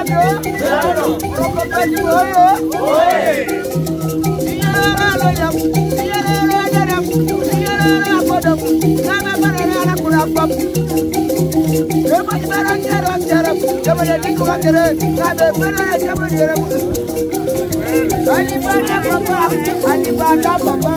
Claro, claro, Anibada papa, anibada papa,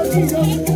Olúwa.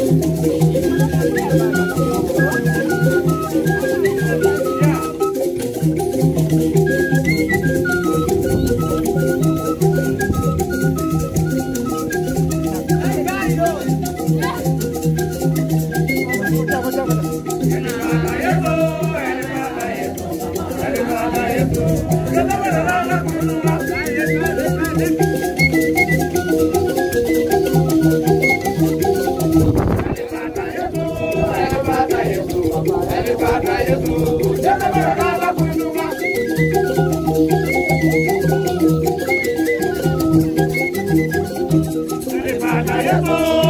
Yeah. Come.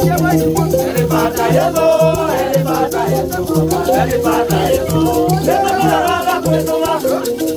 yebo ele pata yebo ele pata yebo ele pata yebo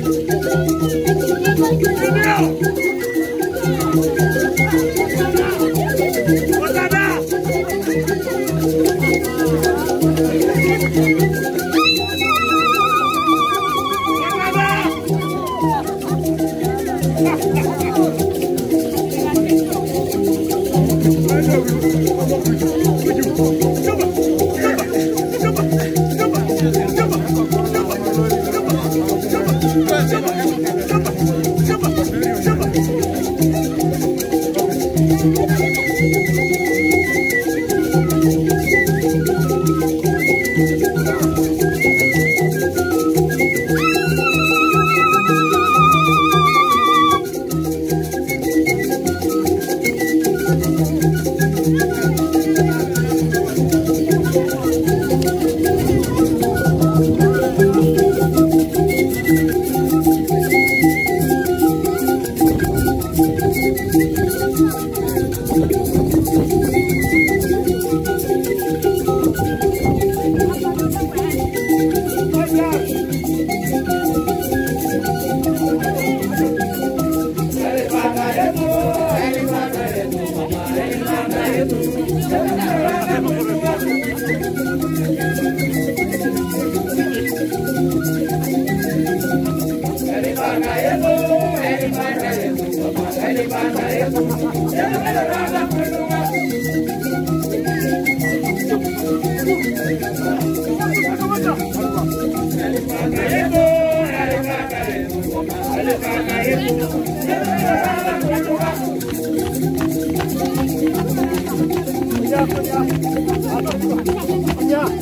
Now! 안녕.